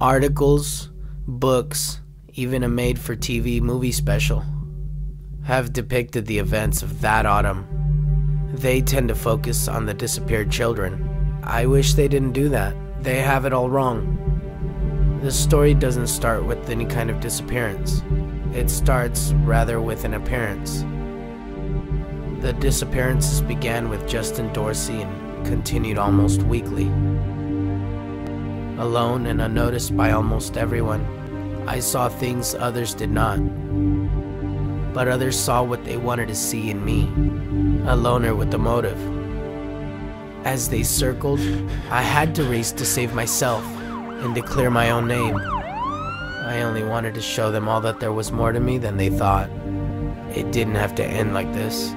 Articles, books, even a made for TV movie special have depicted the events of that autumn. They tend to focus on the disappeared children. I wish they didn't do that. They have it all wrong. The story doesn't start with any kind of disappearance. It starts rather with an appearance. The disappearances began with Justin Dorsey and continued almost weekly alone and unnoticed by almost everyone. I saw things others did not. But others saw what they wanted to see in me, a loner with a motive. As they circled, I had to race to save myself and to clear my own name. I only wanted to show them all that there was more to me than they thought. It didn't have to end like this.